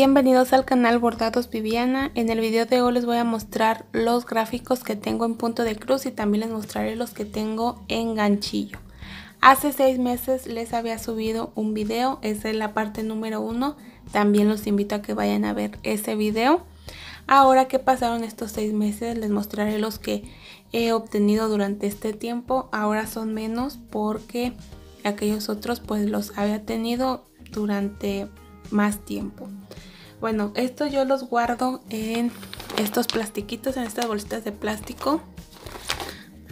Bienvenidos al canal Bordados Viviana. En el video de hoy les voy a mostrar los gráficos que tengo en punto de cruz y también les mostraré los que tengo en ganchillo. Hace seis meses les había subido un video, esa es la parte número uno. También los invito a que vayan a ver ese video. Ahora que pasaron estos seis meses les mostraré los que he obtenido durante este tiempo. Ahora son menos porque aquellos otros pues los había tenido durante más tiempo. Bueno, esto yo los guardo en estos plastiquitos, en estas bolsitas de plástico.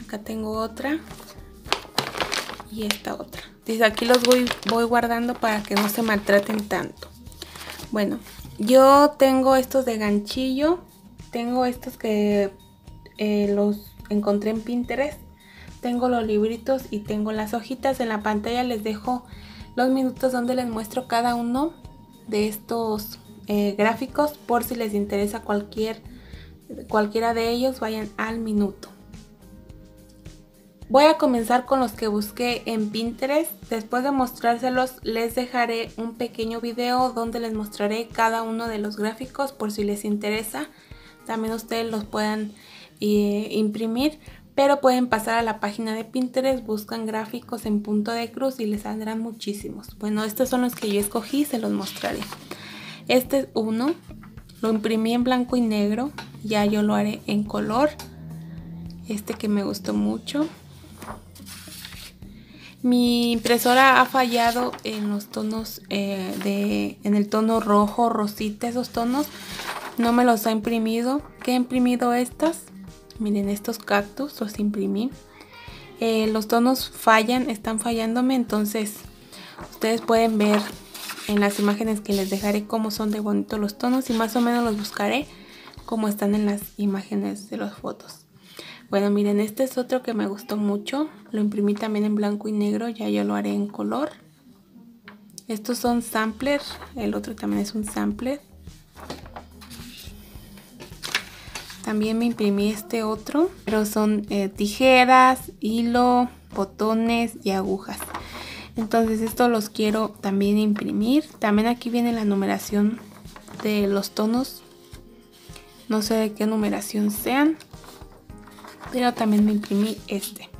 Acá tengo otra. Y esta otra. Dice, aquí los voy, guardando para que no se maltraten tanto. Bueno, yo tengo estos de ganchillo. Tengo estos que eh, los encontré en Pinterest. Tengo los libritos y tengo las hojitas. En la pantalla les dejo los minutos donde les muestro cada uno de estos eh, gráficos por si les interesa cualquier, cualquiera de ellos vayan al minuto. Voy a comenzar con los que busqué en Pinterest. Después de mostrárselos les dejaré un pequeño video donde les mostraré cada uno de los gráficos por si les interesa. También ustedes los puedan eh, imprimir pero pueden pasar a la página de Pinterest, buscan gráficos en punto de cruz y les saldrán muchísimos. Bueno, estos son los que yo escogí, se los mostraré. Este es uno, lo imprimí en blanco y negro, ya yo lo haré en color. Este que me gustó mucho. Mi impresora ha fallado en los tonos eh, de, en el tono rojo, rosita, esos tonos. No me los ha imprimido. ¿Qué he imprimido estas? Miren estos cactus los imprimí. Eh, los tonos fallan, están fallándome, entonces ustedes pueden ver en las imágenes que les dejaré cómo son de bonitos los tonos y más o menos los buscaré como están en las imágenes de las fotos. Bueno, miren, este es otro que me gustó mucho. Lo imprimí también en blanco y negro, ya yo lo haré en color. Estos son sampler, el otro también es un sampler. También me imprimí este otro, pero son eh, tijeras, hilo, botones y agujas. Entonces estos los quiero también imprimir. También aquí viene la numeración de los tonos. No sé de qué numeración sean. Pero también me imprimí este.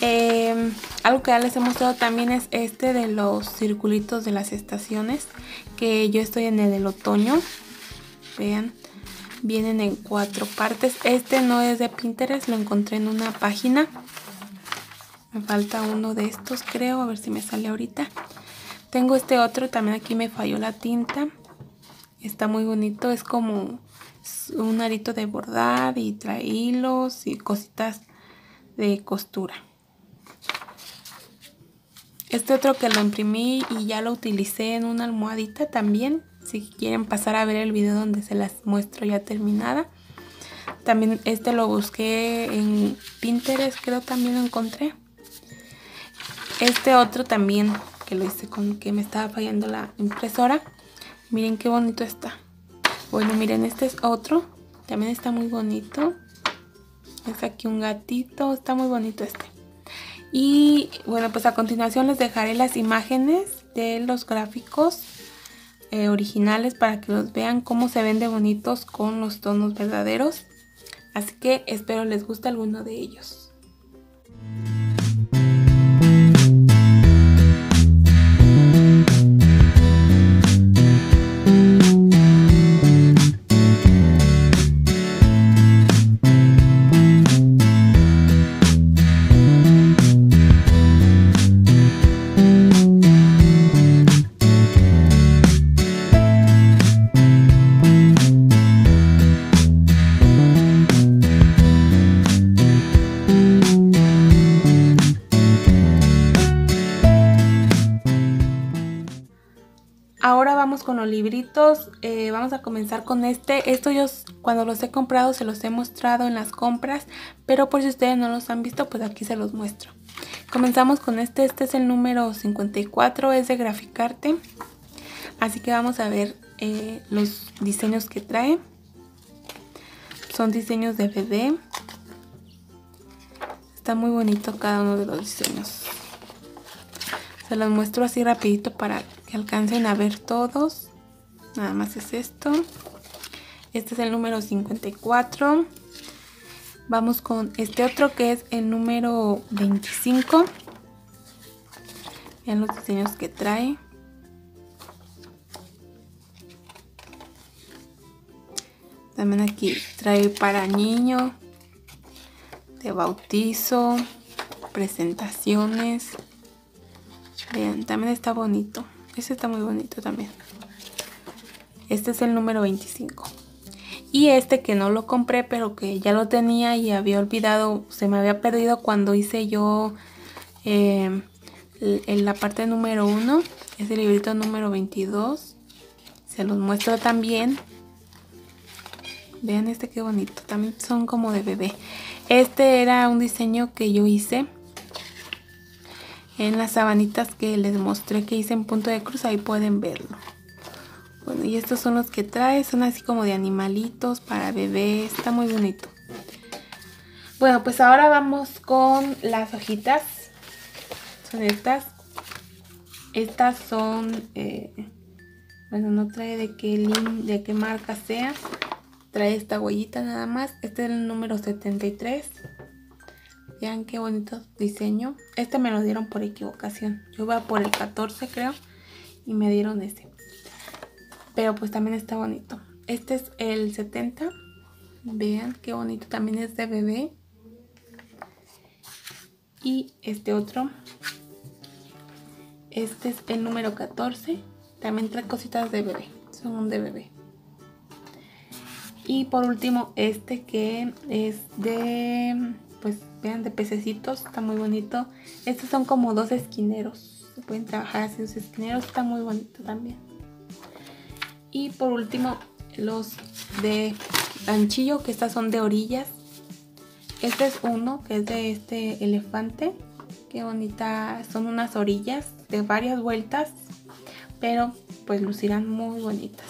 Em, algo que ya les he mostrado también es este de los circulitos de las estaciones. Que yo estoy en el del otoño. Vean vienen en cuatro partes. Este no es de Pinterest, lo encontré en una página. Me falta uno de estos, creo, a ver si me sale ahorita. Tengo este otro, también aquí me falló la tinta. Está muy bonito, es como un arito de bordar y trae hilos y cositas de costura. Este otro que lo imprimí y ya lo utilicé en una almohadita también si quieren pasar a ver el video donde se las muestro ya terminada. También este lo busqué en Pinterest, creo también lo encontré. Este otro también, que lo hice con que me estaba fallando la impresora. Miren qué bonito está. Bueno, miren, este es otro. También está muy bonito. Es aquí un gatito. Está muy bonito este. Y bueno, pues a continuación les dejaré las imágenes de los gráficos eh, originales para que los vean cómo se ven de bonitos con los tonos verdaderos. Así que espero les guste alguno de ellos. Con los libritos, eh, vamos a comenzar con este, esto yo cuando los he comprado se los he mostrado en las compras, pero por si ustedes no los han visto pues aquí se los muestro. Comenzamos con este, este es el número 54, es de Graficarte, así que vamos a ver eh, los diseños que trae. Son diseños de bebé, está muy bonito cada uno de los diseños. Se los muestro así rapidito para que alcancen a ver todos. nada más es esto. Este es el número 54. Vamos con este otro que es el número 25. Vean los diseños que trae. También aquí trae para niño, de bautizo, presentaciones. Vean, también está bonito. Este está muy bonito también. Este es el número 25. Y este que no lo compré, pero que ya lo tenía y había olvidado, se me había perdido cuando hice yo eh, en la parte número 1. Es el librito número 22. Se los muestro también. Vean este qué bonito. También son como de bebé. Este era un diseño que yo hice en las sabanitas que les mostré que hice en punto de cruz. Ahí pueden verlo. Bueno, y estos son los que trae. Son así como de animalitos para bebés. Está muy bonito. Bueno, pues ahora vamos con las hojitas. Son estas. Estas son... Eh, bueno, no trae de qué, de qué marca sea. Trae esta huellita nada más. Este es el número 73. Vean qué bonito diseño. Este me lo dieron por equivocación. Yo iba por el 14 creo. Y me dieron este. Pero pues también está bonito. Este es el 70. Vean qué bonito. También es de bebé. Y este otro. Este es el número 14. También trae cositas de bebé. Son de bebé. Y por último este que es de, pues vean, de pececitos. Está muy bonito. Estos son como dos esquineros. Se pueden trabajar así los esquineros. Está muy bonito también. Y por último, los de ganchillo, que estas son de orillas. Este es uno, que es de este elefante. Qué bonita, son unas orillas de varias vueltas, pero pues lucirán muy bonitas.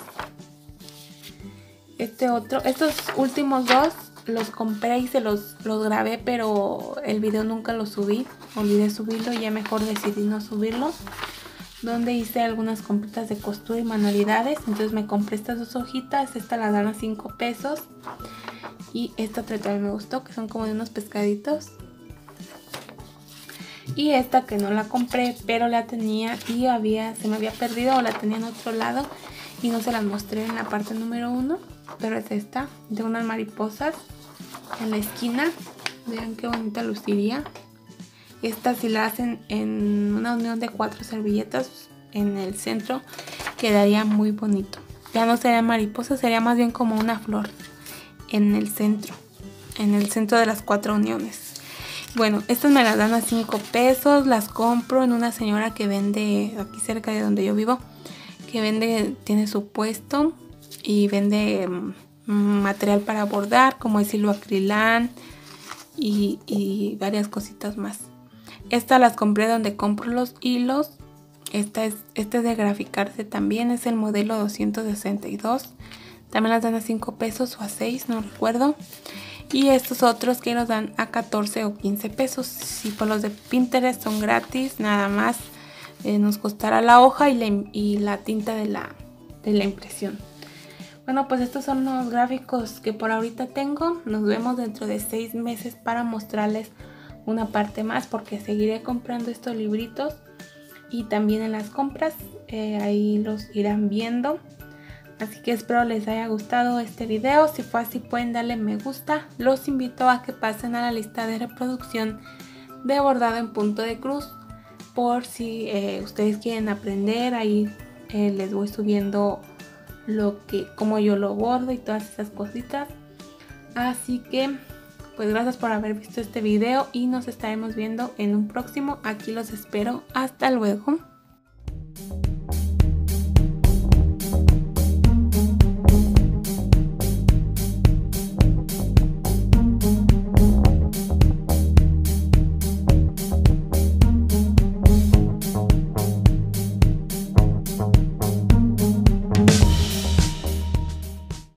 Este otro, estos últimos dos los compré y se los, los grabé, pero el video nunca lo subí. Olvidé subirlo y ya mejor decidí no subirlo donde hice algunas compritas de costura y manualidades. Entonces me compré estas dos hojitas, esta la dan a 5 pesos. Y esta otra también me gustó, que son como de unos pescaditos. Y esta que no la compré, pero la tenía y había, se me había perdido o la tenía en otro lado. Y no se las mostré en la parte número 1. Pero es esta, de unas mariposas en la esquina. Vean qué bonita luciría. Esta si la hacen en una unión de cuatro servilletas en el centro quedaría muy bonito. Ya no sería mariposa, sería más bien como una flor en el centro, en el centro de las cuatro uniones. Bueno, estas me las dan a 5 pesos, las compro en una señora que vende aquí cerca de donde yo vivo, que vende, tiene su puesto y vende mm, material para bordar, como el hilo acrilán y, varias cositas más. Estas las compré donde compro los hilos. Esta es, este es de graficarse también, es el modelo 262. También las dan a 5 pesos o a 6, no recuerdo. Y estos otros que los dan a 14 o 15 pesos. Si por los de Pinterest son gratis, nada más eh, nos costará la hoja y la, y la tinta de la, de la impresión. Bueno, pues estos son los gráficos que por ahorita tengo. Nos vemos dentro de 6 meses para mostrarles una parte más porque seguiré comprando estos libritos y también en las compras eh, ahí los irán viendo. Así que espero les haya gustado este video. Si fue así pueden darle me gusta. Los invito a que pasen a la lista de reproducción de bordado en punto de cruz por si eh, ustedes quieren aprender. Ahí eh, les voy subiendo lo que como yo lo bordo y todas esas cositas así que pues gracias por haber visto este video y nos estaremos viendo en un próximo. Aquí los espero. Hasta luego.